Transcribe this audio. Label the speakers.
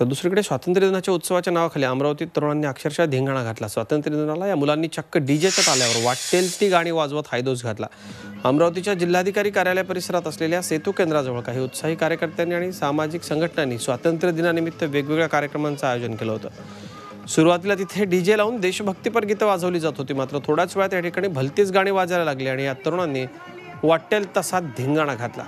Speaker 1: तर दुसरीकडे स्वातंत्र्य दिनाच्या उत्सवाच्या नावाखाली अमरावतीत तरुणांनी अक्षरशः धिंगाणा घातला. स्वातंत्र्य दिनाला या मुलांनी चक्क डीजेच्या ताल्यावर वाटेल ती गाणी वाजवत हायदोस घातला. अमरावतीच्या जिल्हाधिकारी कार्यालय परिसरात असलेल्या सेतू केंद्राजवळ काही उत्साही कार्यकर्त्यांनी आणि सामाजिक संघटनांनी स्वातंत्र्य दिनानिमित्त वेगवेगळ्या कार्यक्रमांचं आयोजन केलं होतं. सुरुवातीला तिथे डीजे लावून देशभक्तीपर गीतं वाजवली जात होती. मात्र थोड्याच वेळात या ठिकाणी भलतीच गाणी वाजायला लागली आणि या तरुणांनी वाटेल तसा धिंगाणा घातला.